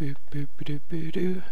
bü bü bü bü.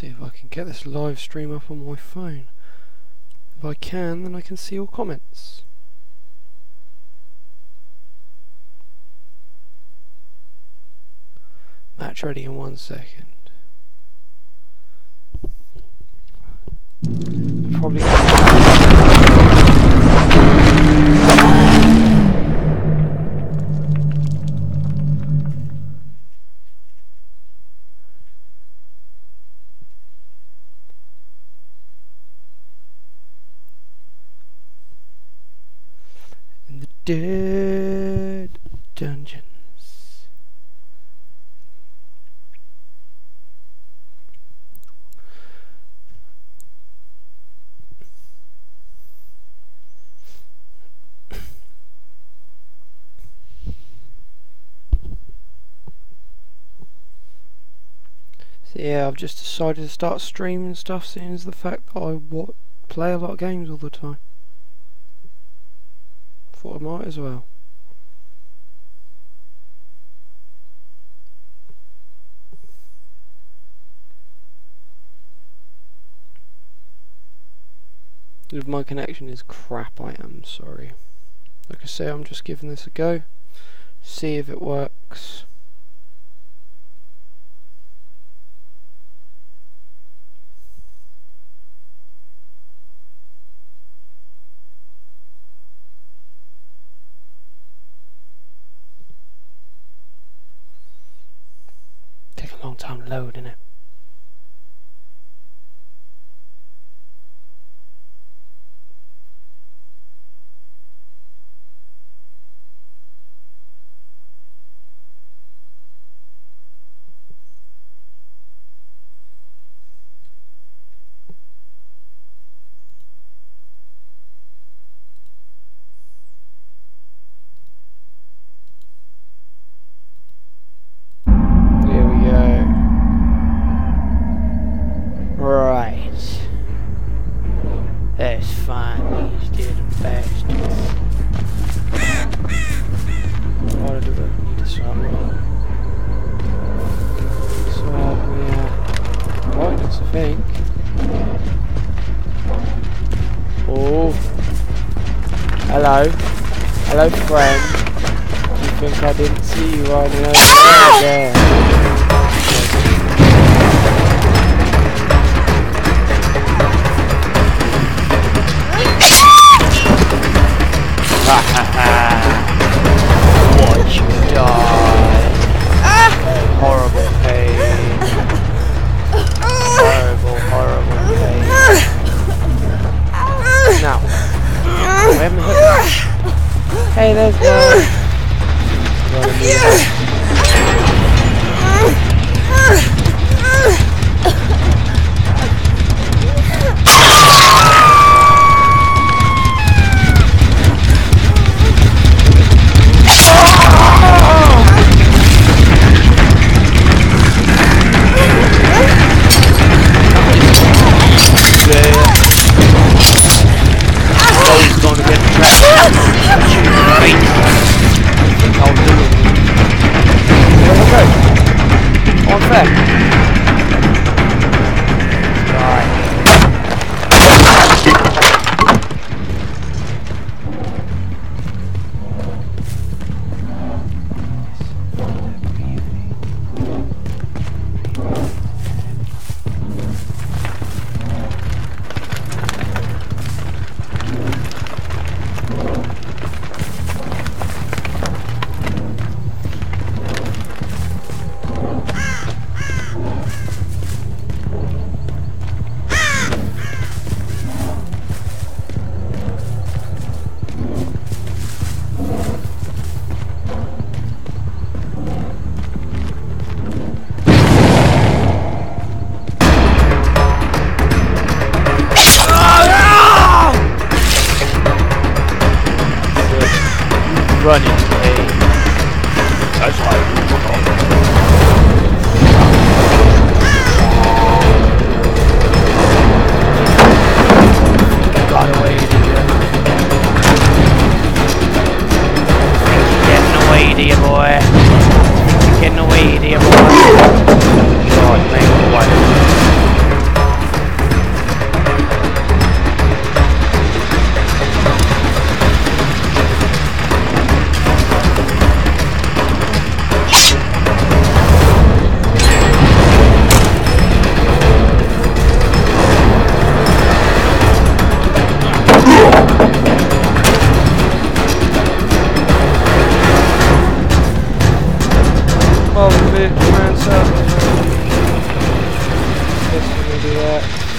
See if I can get this live stream up on my phone. If I can, then I can see all comments. Match ready in one second. Probably. in the dead dungeons. So yeah, I've just decided to start streaming stuff seeing as the fact that I wa- play a lot of games all the time. Thought I might as well. If my connection is crap, I am sorry. Like I say, I'm just giving this a go. See if it works. Take a long time to load, innit? I didn't see you on the other side. Watch you die. Ah! Horrible pain. horrible, horrible pain. now, Hey, there's no. Right, Run do that.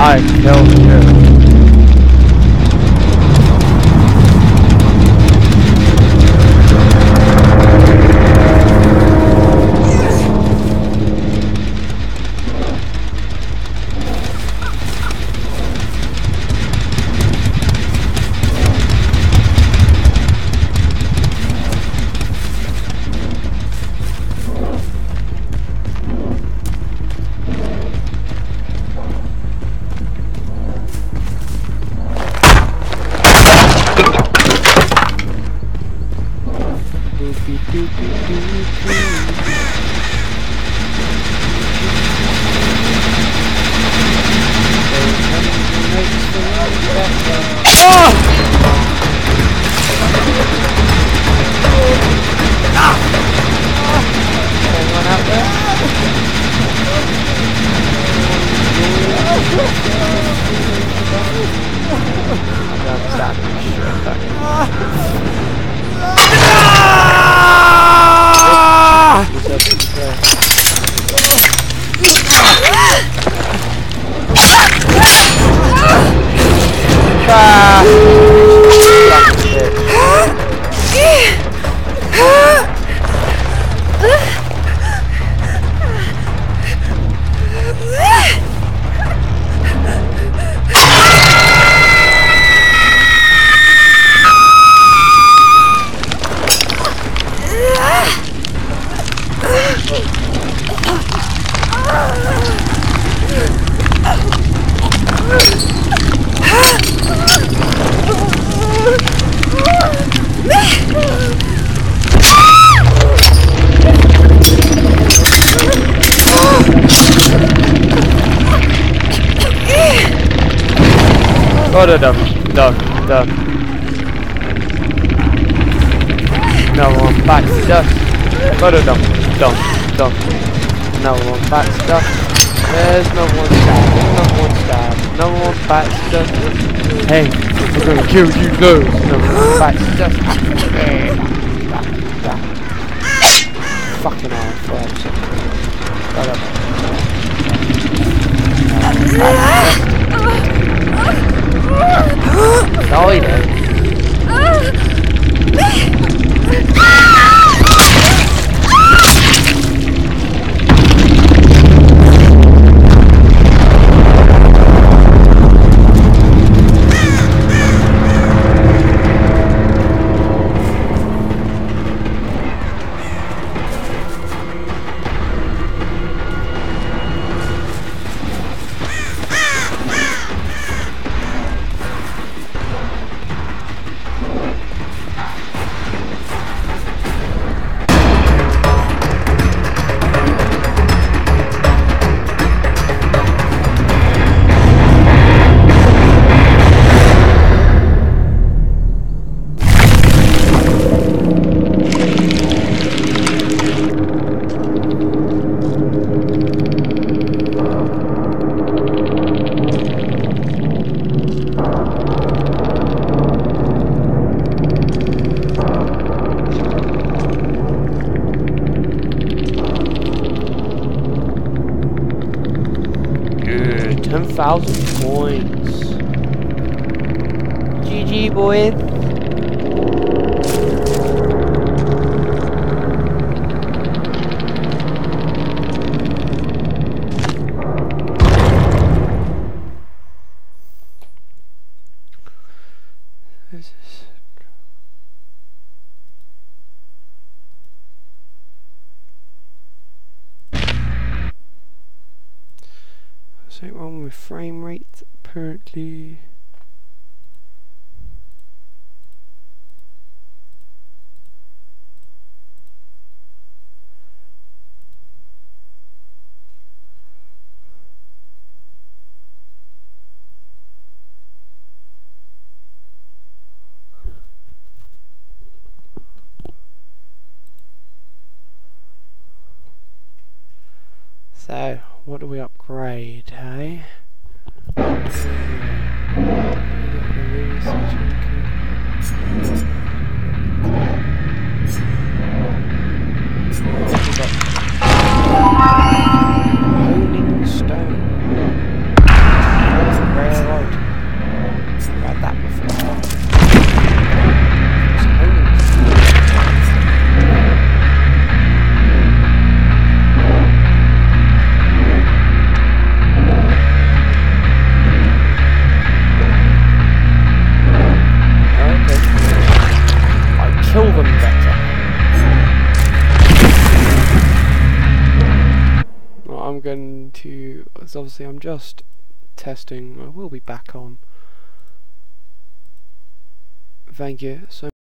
I killed Ba-da-dum, dum, dum. Another one back to dust. Ba-da-dum, dum, dum. Another one back dust. There's another one stab, another one stab, another one back dust. Hey, we're gonna kill you, no. Another one back back. Fucking hell, first. Ba-da-dum. Die then. 10,000 points. GG, boys. Something wrong with frame rate apparently. So, what do we upgrade, hey? Obviously, I'm just testing. I will be back on. Thank you so